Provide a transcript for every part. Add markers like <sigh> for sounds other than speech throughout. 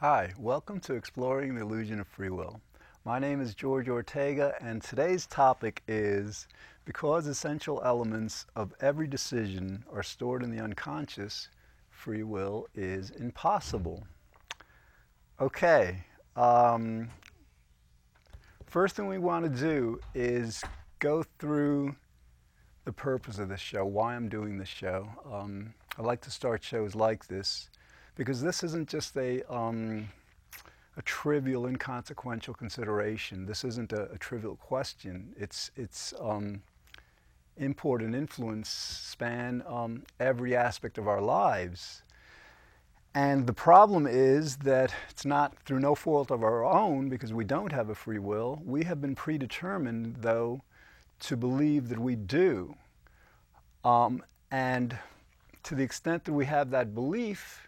Hi, welcome to Exploring the Illusion of Free Will. My name is George Ortega and today's topic is because essential elements of every decision are stored in the unconscious, free will is impossible. Okay, um, first thing we want to do is go through the purpose of this show, why I'm doing this show. Um, I like to start shows like this because this isn't just a, um, a trivial, inconsequential consideration. This isn't a, a trivial question. It's, it's um, import and influence span um, every aspect of our lives. And the problem is that it's not through no fault of our own because we don't have a free will. We have been predetermined, though, to believe that we do. Um, and to the extent that we have that belief,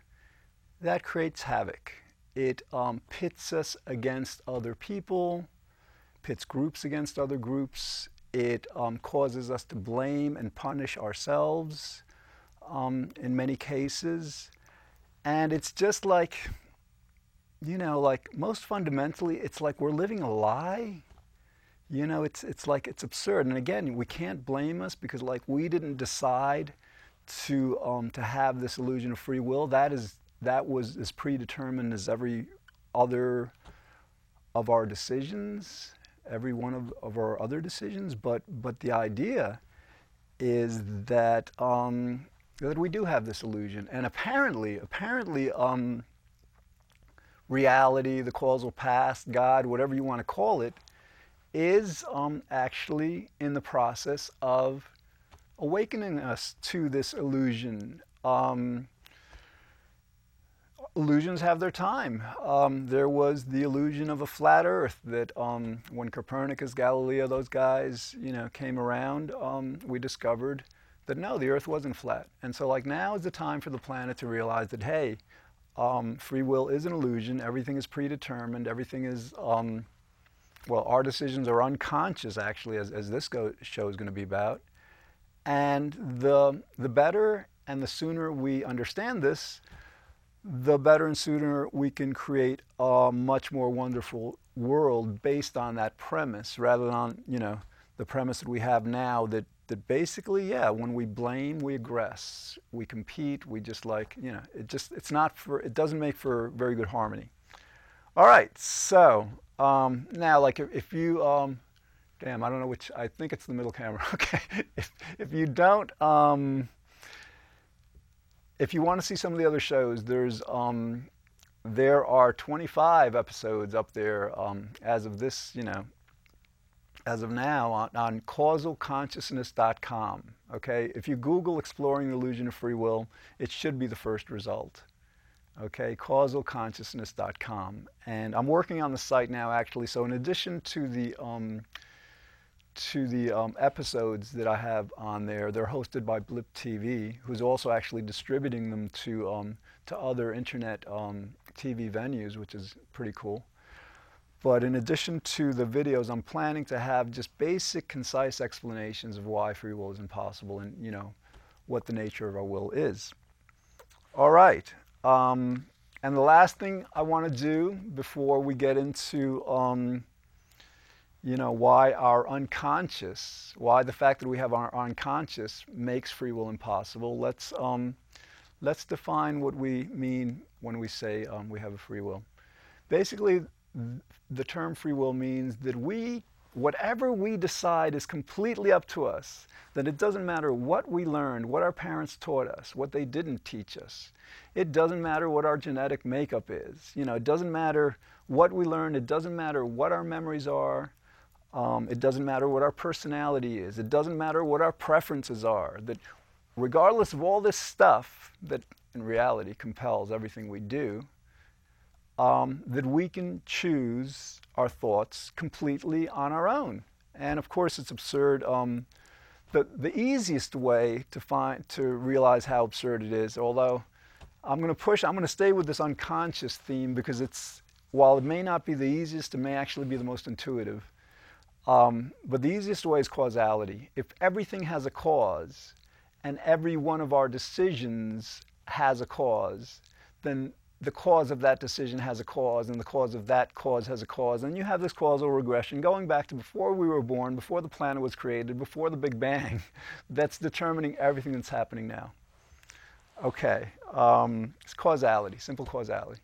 that creates havoc. It um, pits us against other people, pits groups against other groups. It um, causes us to blame and punish ourselves um, in many cases. And it's just like, you know, like most fundamentally, it's like we're living a lie. You know, it's, it's like it's absurd. And again, we can't blame us because like we didn't decide to, um, to have this illusion of free will. That is that was as predetermined as every other of our decisions, every one of, of our other decisions. But, but the idea is that, um, that we do have this illusion. And apparently, apparently, um, reality, the causal past, God, whatever you want to call it, is um, actually in the process of awakening us to this illusion. Um, illusions have their time. Um, there was the illusion of a flat Earth that um, when Copernicus, Galileo, those guys, you know, came around, um, we discovered that no, the Earth wasn't flat. And so, like now is the time for the planet to realize that hey, um, free will is an illusion. Everything is predetermined. Everything is um, well, our decisions are unconscious actually, as, as this go, show is going to be about. And the the better and the sooner we understand this, the better and sooner we can create a much more wonderful world based on that premise rather than on, you know, the premise that we have now that, that basically, yeah, when we blame, we aggress, we compete, we just like, you know, it just, it's not for, it doesn't make for very good harmony. All right, so um, now, like if, if you, um, damn, I don't know which, I think it's the middle camera, <laughs> okay. If, if you don't, um, if you want to see some of the other shows, there's um, there are 25 episodes up there um, as of this, you know, as of now on, on causalconsciousness.com. Okay, if you Google "exploring the illusion of free will," it should be the first result. Okay, causalconsciousness.com, and I'm working on the site now actually. So in addition to the um, to the um, episodes that I have on there. They're hosted by Blip TV, who's also actually distributing them to um, to other internet um, TV venues, which is pretty cool. But in addition to the videos, I'm planning to have just basic, concise explanations of why free will is impossible and you know what the nature of our will is. All right. Um, and the last thing I want to do before we get into um, you know, why our unconscious, why the fact that we have our unconscious makes free will impossible. Let's, um, let's define what we mean when we say um, we have a free will. Basically, the term free will means that we, whatever we decide is completely up to us. That it doesn't matter what we learned, what our parents taught us, what they didn't teach us. It doesn't matter what our genetic makeup is. You know, it doesn't matter what we learned. It doesn't matter what our memories are. Um, it doesn't matter what our personality is. It doesn't matter what our preferences are. That regardless of all this stuff that in reality compels everything we do, um, that we can choose our thoughts completely on our own. And of course, it's absurd. Um, the, the easiest way to find to realize how absurd it is, although I'm going to push, I'm going to stay with this unconscious theme because it's while it may not be the easiest, it may actually be the most intuitive. Um, but the easiest way is causality. If everything has a cause and every one of our decisions has a cause, then the cause of that decision has a cause, and the cause of that cause has a cause. And you have this causal regression going back to before we were born, before the planet was created, before the Big Bang, <laughs> that's determining everything that's happening now. Okay, um, it's causality, simple causality.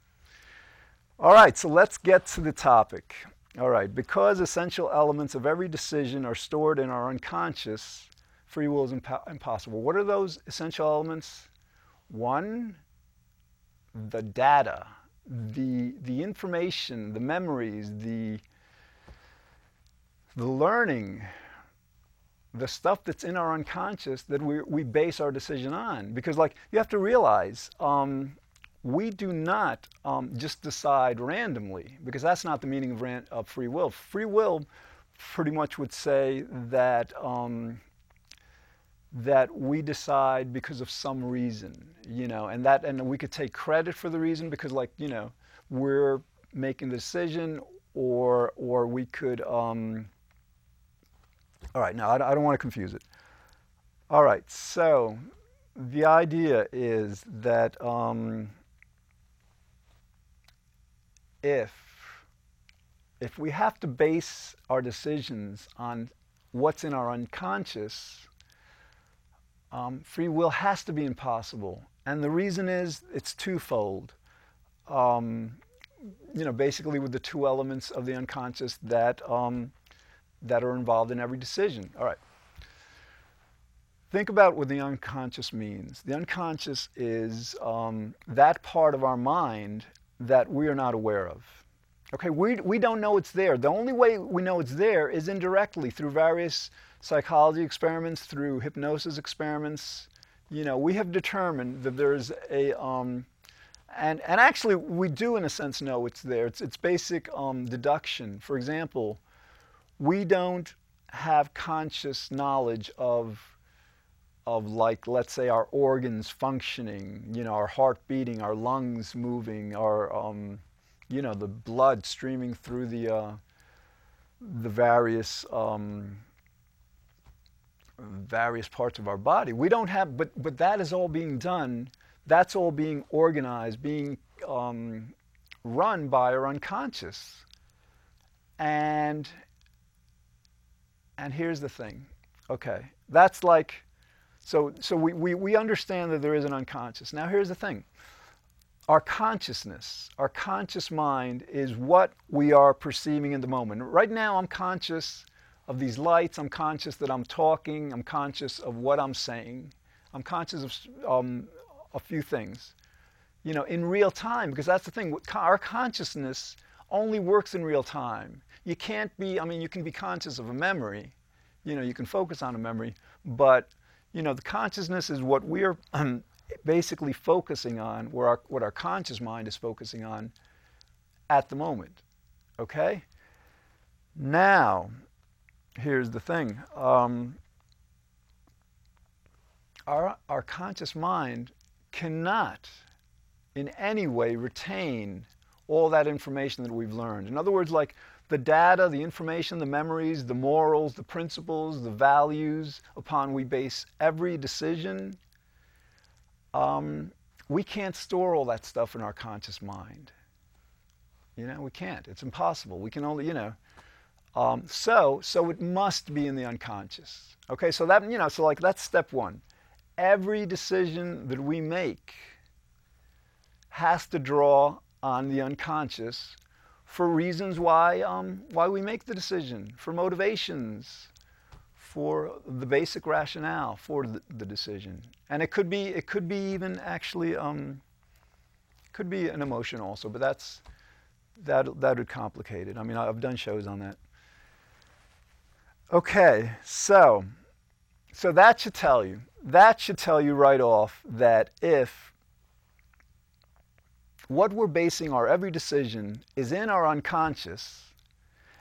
All right, so let's get to the topic. All right, because essential elements of every decision are stored in our unconscious, free will is impo- impossible. What are those essential elements? One, the data, the, the information, the memories, the, the learning, the stuff that's in our unconscious that we, we base our decision on. Because, like, you have to realize um, we do not um, just decide randomly, because that's not the meaning of, ran- of free will. Free will pretty much would say that um, that we decide because of some reason, you know, and that and we could take credit for the reason because like, you know, we're making the decision or or we could um all right, now I, I don't want to confuse it. All right, so the idea is that um, if if we have to base our decisions on what's in our unconscious, um, free will has to be impossible. And the reason is it's twofold. Um, you know, basically with the two elements of the unconscious that, um, that are involved in every decision. All right. Think about what the unconscious means. The unconscious is um, that part of our mind that we are not aware of. Okay, we, we don't know it's there. The only way we know it's there is indirectly through various psychology experiments, through hypnosis experiments, you know, we have determined that there's a, um, and, and actually we do in a sense know it's there. It's, it's basic um, deduction. For example, we don't have conscious knowledge of, of like, let's say our organs functioning, you know, our heart beating, our lungs moving, our, um, you know, the blood streaming through the, uh, the various um, various parts of our body. We don't have, but, but that is all being done, that's all being organized, being um, run by our unconscious. And, and here's the thing, okay, that's like, so, so we, we, we understand that there is an unconscious. Now here's the thing. Our consciousness, our conscious mind is what we are perceiving in the moment. Right now I'm conscious of these lights. I'm conscious that I'm talking. I'm conscious of what I'm saying. I'm conscious of um, a few things, you know, in real time, because that's the thing. Our consciousness only works in real time. You can't be, I mean, you can be conscious of a memory, you know, you can focus on a memory, but, you know, the consciousness is what we're um, basically focusing on, where our, what our conscious mind is focusing on at the moment. Okay? Now, here's the thing um, our, our conscious mind cannot in any way retain all that information that we've learned. In other words, like the data, the information, the memories, the morals, the principles, the values upon we base every decision, um, we can't store all that stuff in our conscious mind. You know, we can't. It's impossible. We can only, you know, um, so, so it must be in the unconscious. Okay, so that, you know, so like that's step one. Every decision that we make has to draw on the unconscious for reasons why, um, why we make the decision, for motivations, for the basic rationale for the, the decision. And it could be, it could be even actually, um, could be an emotion also, but that's, that, that would complicate it. I mean, I've done shows on that. Okay, so so that should tell you. That should tell you right off that if what we're basing our every decision is in our unconscious,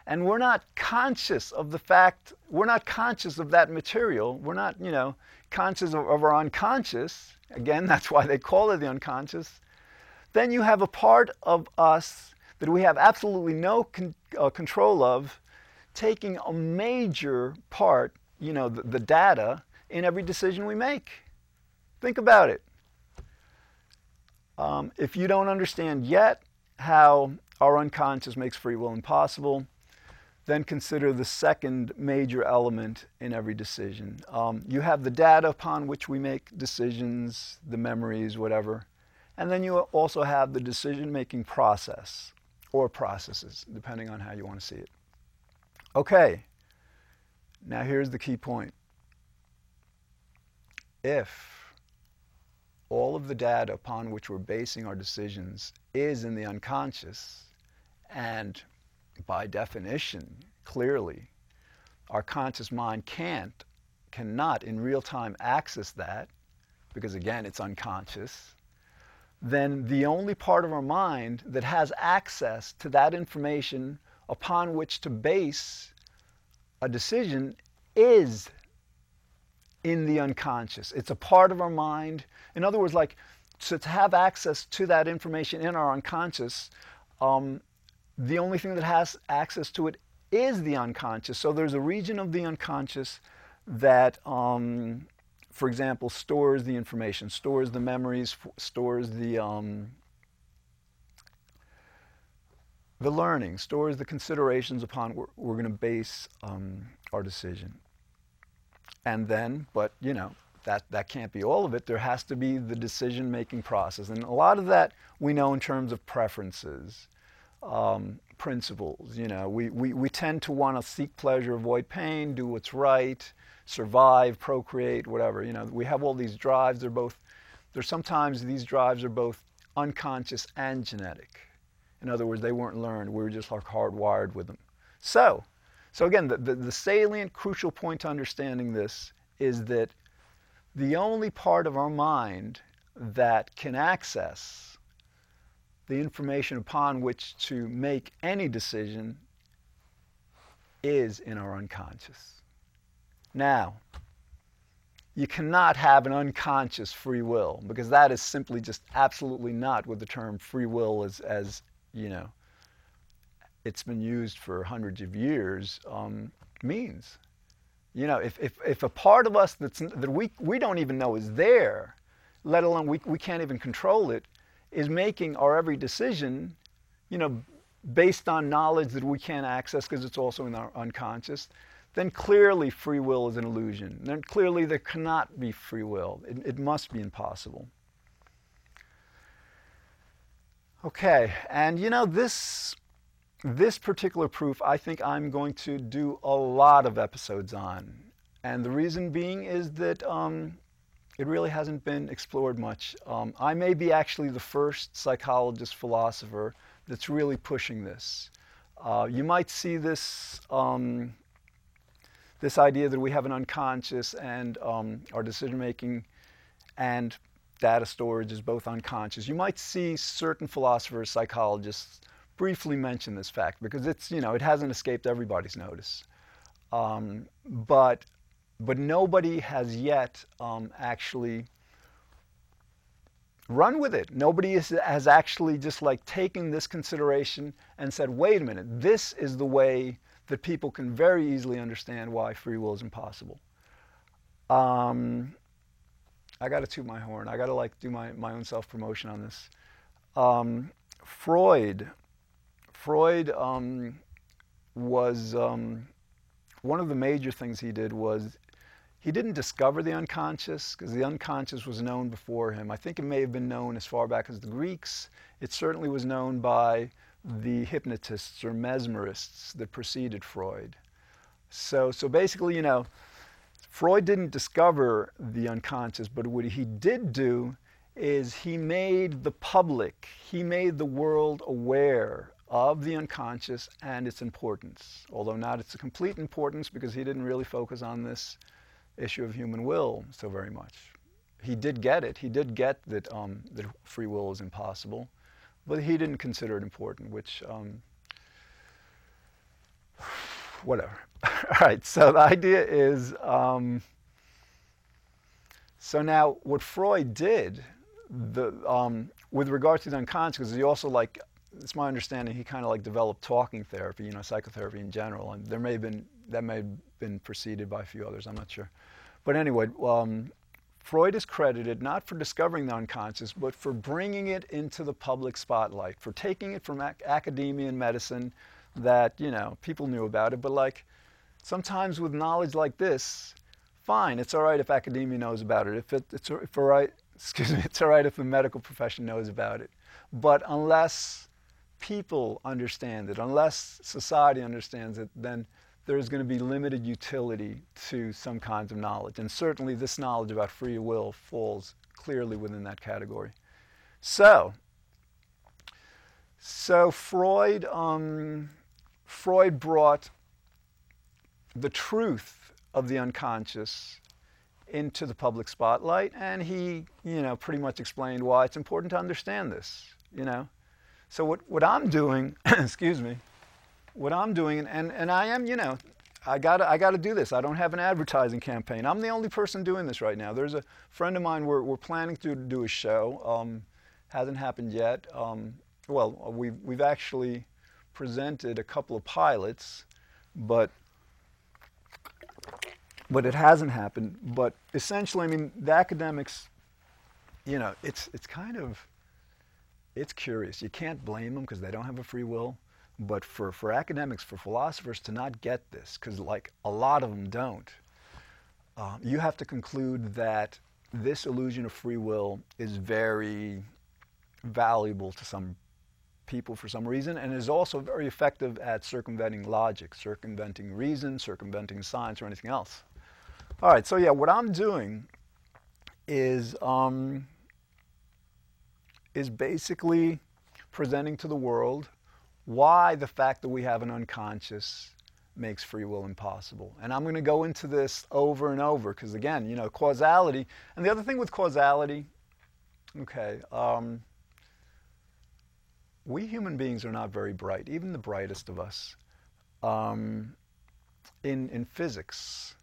and we're not conscious of the fact, we're not conscious of that material, we're not, you know, conscious of, of our unconscious, again, <laughs> that's why they call it the unconscious, then you have a part of us that we have absolutely no con- uh, control of taking a major part, you know, the, the data in every decision we make. Think about it. Um, if you don't understand yet how our unconscious makes free will impossible, then consider the second major element in every decision. Um, you have the data upon which we make decisions, the memories, whatever, and then you also have the decision making process or processes, depending on how you want to see it. Okay, now here's the key point. If all of the data upon which we're basing our decisions is in the unconscious, and by definition, clearly, our conscious mind can't, cannot in real time access that, because again, it's unconscious, then the only part of our mind that has access to that information upon which to base a decision is in the unconscious. It's a part of our mind. In other words, like so to have access to that information in our unconscious, um, the only thing that has access to it is the unconscious. So there's a region of the unconscious that, um, for example, stores the information, stores the memories, stores the um, the learning, stores the considerations upon which we're going to base um, our decision. And then, but you know, that, that can't be all of it. There has to be the decision making process. And a lot of that we know in terms of preferences um, principles. You know, we, we, we tend to want to seek pleasure, avoid pain, do what's right, survive, procreate, whatever. You know, we have all these drives. They're both, they're sometimes these drives are both unconscious and genetic. In other words, they weren't learned. We were just like hardwired with them. So, so again, the, the, the salient, crucial point to understanding this is that the only part of our mind that can access the information upon which to make any decision is in our unconscious. Now, you cannot have an unconscious free will because that is simply just absolutely not what the term free will is, as you know, it's been used for hundreds of years, um, means. You know, if, if, if a part of us that's, that we, we don't even know is there, let alone we, we can't even control it, is making our every decision, you know, based on knowledge that we can't access because it's also in our unconscious, then clearly free will is an illusion. Then clearly there cannot be free will. It, it must be impossible. Okay, and you know, this, this particular proof, I think I'm going to do a lot of episodes on. And the reason being is that um, it really hasn't been explored much. Um, I may be actually the first psychologist philosopher that's really pushing this. Uh, you might see this um, this idea that we have an unconscious and um, our decision making and data storage is both unconscious. You might see certain philosophers, psychologists briefly mention this fact because it's you know it hasn't escaped everybody's notice. Um, but but nobody has yet um, actually run with it. Nobody is, has actually just like taken this consideration and said, wait a minute, this is the way that people can very easily understand why free will is impossible. Um, I got to toot my horn. I got to like do my, my own self promotion on this. Um, Freud, Freud um, was um, one of the major things he did was he didn't discover the unconscious because the unconscious was known before him. I think it may have been known as far back as the Greeks. It certainly was known by the hypnotists or mesmerists that preceded Freud. So, so basically, you know, Freud didn't discover the unconscious, but what he did do is he made the public, he made the world aware of the unconscious and its importance, although not its complete importance because he didn't really focus on this issue of human will so very much. He did get it. He did get that, um, that free will is impossible, but he didn't consider it important, which, um, whatever. <laughs> All right, so the idea is um, so now what Freud did the, um, with regard to the unconscious, is he also like, it's my understanding, he kind of like developed talking therapy, you know, psychotherapy in general, and there may have been, that may have been preceded by a few others, I'm not sure. But anyway, um, Freud is credited not for discovering the unconscious, but for bringing it into the public spotlight, for taking it from ac- academia and medicine that, you know, people knew about it, but like sometimes with knowledge like this, fine, it's all right if academia knows about it. If it, it's, if all right, <laughs> excuse me, it's all right if the medical profession knows about it. But unless people understand it, unless society understands it, then there's going to be limited utility to some kinds of knowledge. And certainly this knowledge about free will falls clearly within that category. So, so Freud, um, Freud brought the truth of the unconscious into the public spotlight, and he, you know, pretty much explained why it's important to understand this, you know. So what, what I'm doing, <clears throat> excuse me, what I'm doing, and, and I am, you know, I got I got to do this. I don't have an advertising campaign. I'm the only person doing this right now. There's a friend of mine. We're, we're planning to do a show. Um, hasn't happened yet. Um, well, we've we've actually presented a couple of pilots, but but it hasn't happened. But essentially, I mean, the academics, you know, it's it's kind of it's curious. You can't blame them because they don't have a free will. But for, for academics, for philosophers to not get this, because like a lot of them don't, uh, you have to conclude that this illusion of free will is very valuable to some people for some reason and is also very effective at circumventing logic, circumventing reason, circumventing science or anything else. All right, so yeah, what I'm doing is um, is basically presenting to the world why the fact that we have an unconscious makes free will impossible. And I'm going to go into this over and over because, again, you know, causality. And the other thing with causality, okay, um, we human beings are not very bright, even the brightest of us. Um, in, in physics,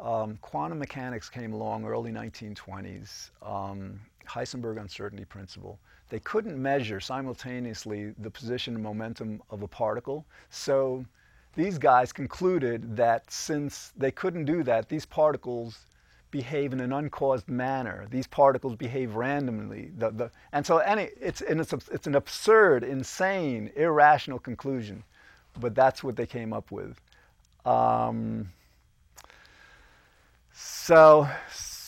um, quantum mechanics came along early 1920s. Heisenberg uncertainty principle. They couldn't measure simultaneously the position and momentum of a particle. So these guys concluded that since they couldn't do that, these particles behave in an uncaused manner. These particles behave randomly. The, the, and so any, it's, and it's, it's an absurd, insane, irrational conclusion. But that's what they came up with. Um, so,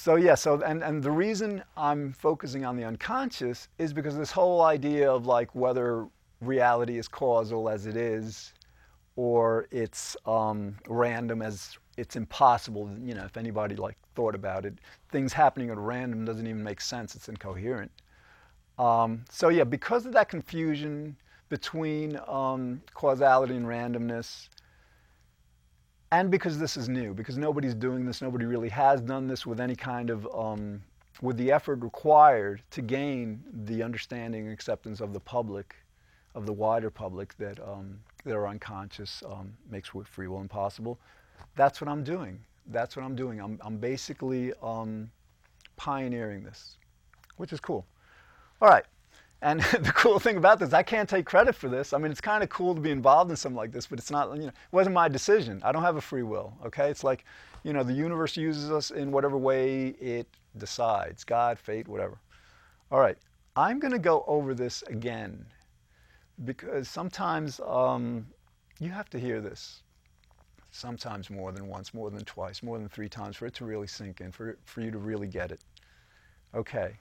so yeah, so and, and the reason I'm focusing on the unconscious is because this whole idea of like whether reality is causal as it is, or it's um, random as it's impossible. You know, if anybody like thought about it, things happening at random doesn't even make sense. It's incoherent. Um, so yeah, because of that confusion between um, causality and randomness, and because this is new, because nobody's doing this, nobody really has done this with any kind of, um, with the effort required to gain the understanding and acceptance of the public, of the wider public that um, that are unconscious um, makes free will impossible. That's what I'm doing. That's what I'm doing. I'm, I'm basically um, pioneering this, which is cool. All right. And <laughs> the cool thing about this, I can't take credit for this. I mean, it's kind of cool to be involved in something like this, but it's not, you know, it wasn't my decision. I don't have a free will, okay? It's like, you know, the universe uses us in whatever way it decides God, fate, whatever. All right, I'm going to go over this again because sometimes um, you have to hear this. Sometimes more than once, more than twice, more than three times for it to really sink in, for, for you to really get it. Okay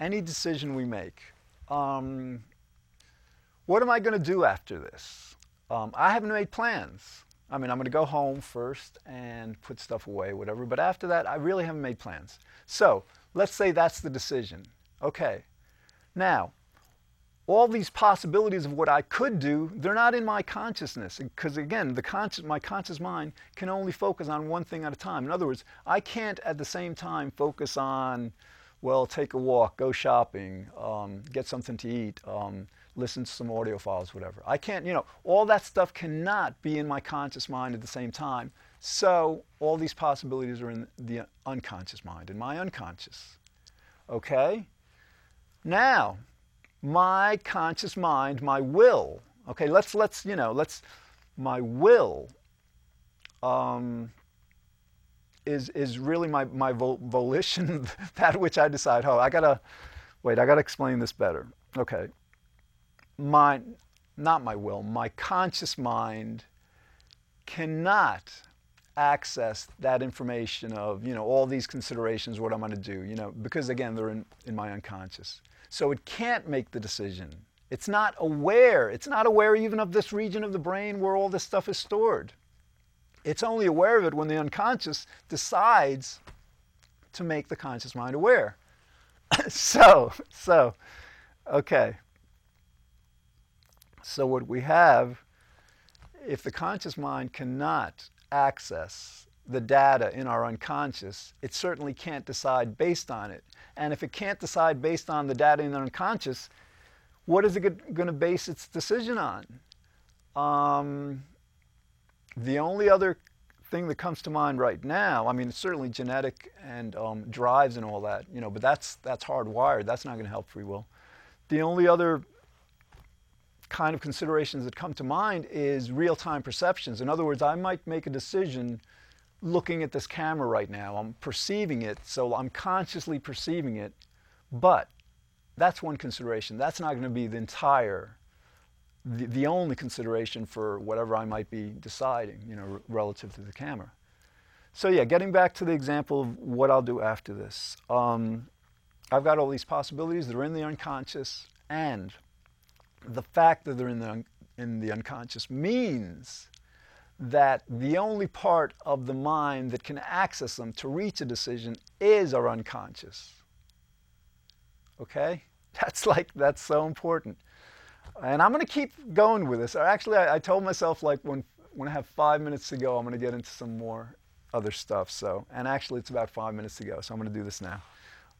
any decision we make, um, what am I going to do after this? Um, I haven't made plans. I mean, I'm going to go home first and put stuff away, whatever. But after that, I really haven't made plans. So let's say that's the decision. Okay. Now, all these possibilities of what I could do, they're not in my consciousness. Because again, the conscious, my conscious mind can only focus on one thing at a time. In other words, I can't at the same time focus on well, take a walk, go shopping, um, get something to eat, um, listen to some audio files, whatever. I can't, you know, all that stuff cannot be in my conscious mind at the same time. So all these possibilities are in the unconscious mind, in my unconscious. Okay? Now, my conscious mind, my will, okay, let's, let's, you know, let's, my will um, is, is really my, my volition, <laughs> that which I decide, oh, I gotta, wait, I gotta explain this better. Okay. My, not my will, my conscious mind cannot access that information of, you know, all these considerations, what I'm gonna do, you know, because again, they're in, in my unconscious. So it can't make the decision. It's not aware. It's not aware even of this region of the brain where all this stuff is stored. It's only aware of it when the unconscious decides to make the conscious mind aware. <coughs> so, so, okay. So what we have, if the conscious mind cannot access the data in our unconscious, it certainly can't decide based on it. And if it can't decide based on the data in the unconscious, what is it going to base its decision on? Um, the only other thing that comes to mind right now, I mean, it's certainly genetic and um, drives and all that, you know, but that's, that's hardwired. That's not going to help free will. The only other kind of considerations that come to mind is real-time perceptions. In other words, I might make a decision looking at this camera right now. I'm perceiving it, so I'm consciously perceiving it, but that's one consideration. That's not going to be the entire the, the only consideration for whatever I might be deciding, you know, relative to the camera. So yeah, getting back to the example of what I'll do after this. Um, I've got all these possibilities. They're in the unconscious, and the fact that they're in the, in the unconscious means that the only part of the mind that can access them to reach a decision is our unconscious. Okay? <laughs> That's like, that's so important. And I'm going to keep going with this. Actually, I, I, told myself like when, when I have five minutes to go, I'm going to get into some more other stuff. So, and actually it's about five minutes to go. So I'm going to do this now.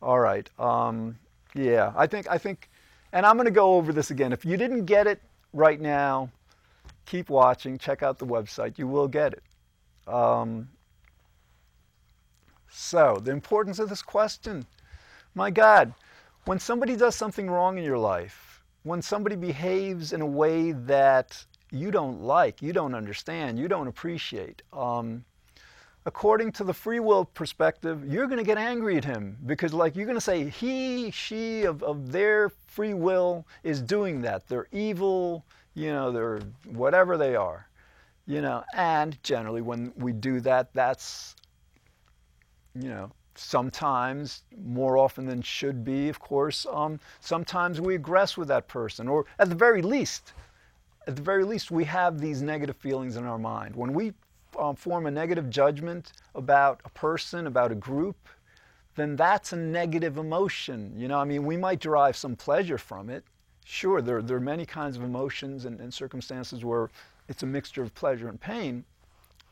All right. Um, yeah, I think, I think, and I'm going to go over this again. If you didn't get it right now, keep watching, check out the website. You will get it. Um, so, the importance of this question. My God, when somebody does something wrong in your life, when somebody behaves in a way that you don't like, you don't understand, you don't appreciate, um, according to the free will perspective, you're going to get angry at him because, like, you're going to say he, she of, of their free will is doing that. They're evil, you know, they're whatever they are, you know. And generally, when we do that, that's, you know, sometimes, more often than should be, of course, um, sometimes we aggress with that person, or at the very least, at the very least, we have these negative feelings in our mind. When we um, form a negative judgment about a person, about a group, then that's a negative emotion. You know, I mean, we might derive some pleasure from it. Sure, there, there are many kinds of emotions and, and circumstances where it's a mixture of pleasure and pain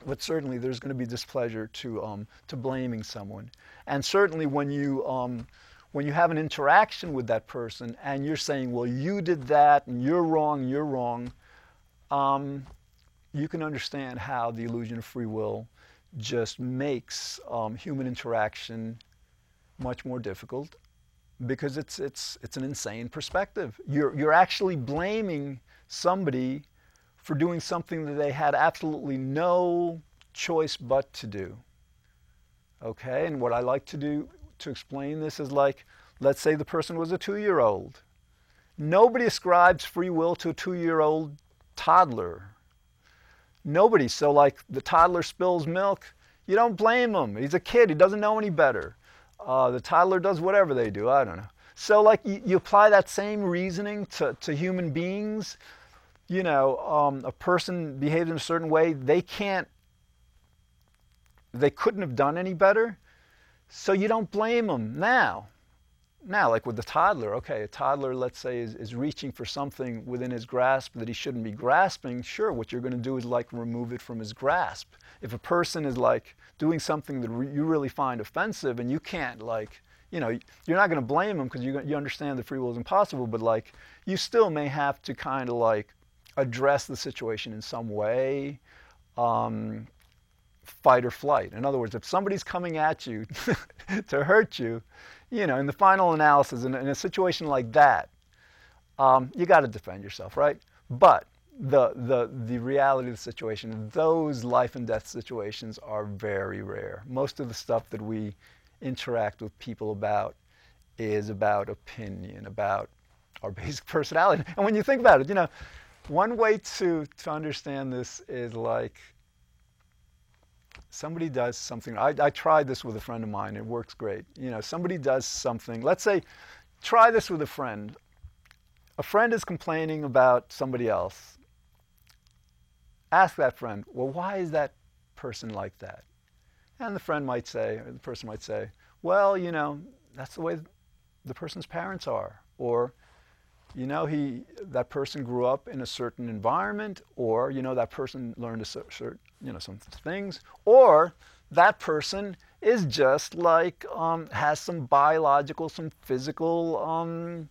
but certainly there's going to be displeasure to, um, to blaming someone. And certainly when you, um, when you have an interaction with that person and you're saying, well, you did that and you're wrong, you're wrong, um, you can understand how the illusion of free will just makes um, human interaction much more difficult because it's, it's, it's an insane perspective. You're, you're actually blaming somebody for doing something that they had absolutely no choice but to do. Okay, and what I like to do to explain this is like, let's say the person was a two year old. Nobody ascribes free will to a two year old toddler. Nobody. So, like, the toddler spills milk, you don't blame him. He's a kid, he doesn't know any better. Uh, the toddler does whatever they do, I don't know. So, like, you, you apply that same reasoning to, to human beings you know, um, a person behaved in a certain way, they can't, they couldn't have done any better. So you don't blame them now. Now, like with the toddler, okay, a toddler, let's say, is, is reaching for something within his grasp that he shouldn't be grasping. Sure, what you're going to do is like remove it from his grasp. If a person is like doing something that re- you really find offensive and you can't like, you know, you're not going to blame them because you, you understand that free will is impossible, but like you still may have to kind of like address the situation in some way, um, fight or flight. In other words, if somebody's coming at you <laughs> to hurt you, you know, in the final analysis, in, in a situation like that, um, you got to defend yourself, right? But the, the, the reality of the situation, those life and death situations are very rare. Most of the stuff that we interact with people about is about opinion, about our basic <laughs> personality. And when you think about it, you know, one way to, to understand this is like somebody does something. I, I tried this with a friend of mine. It works great. You know, somebody does something. Let's say, try this with a friend. A friend is complaining about somebody else. Ask that friend, well, why is that person like that? And the friend might say, or the person might say, well, you know, that's the way the person's parents are. Or, you know, he, that person grew up in a certain environment, or, you know, that person learned a certain, you know, some things, or that person is just like, um, has some biological, some physical um,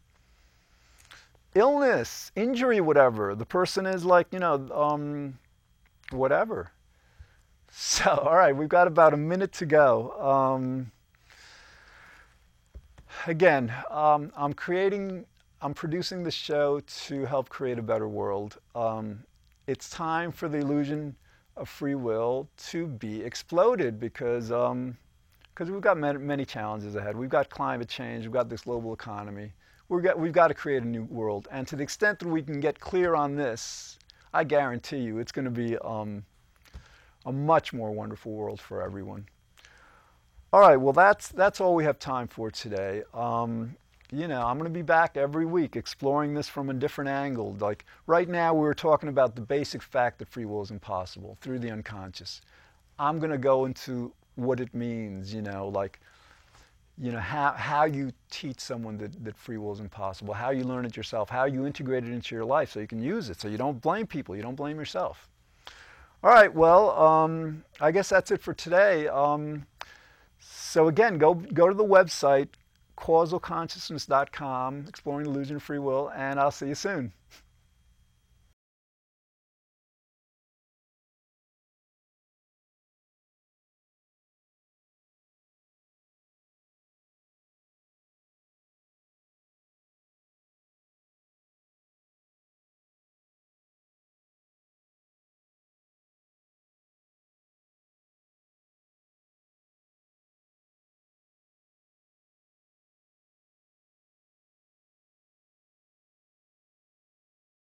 illness, injury, whatever. The person is like, you know, um, whatever. So, <laughs> all right, we've got about a minute to go. Um, again, um, I'm creating, I'm producing this show to help create a better world. Um, it's time for the illusion of free will to be exploded because because um, we've got many, many, challenges ahead. We've got climate change. We've got this global economy. We've got, we've got to create a new world. And to the extent that we can get clear on this, I guarantee you it's going to be um, a much more wonderful world for everyone. All right, well, that's, that's all we have time for today. Um, you know, I'm going to be back every week exploring this from a different angle. Like right now, we were talking about the basic fact that free will is impossible through the unconscious. I'm going to go into what it means, you know, like, you know, how, how you teach someone that, that free will is impossible, how you learn it yourself, how you integrate it into your life so you can use it, so you don't blame people, you don't blame yourself. All right, well, um, I guess that's it for today. Um, so again, go, go to the website, causalconsciousness.com, exploring illusion free will, and I'll see you soon.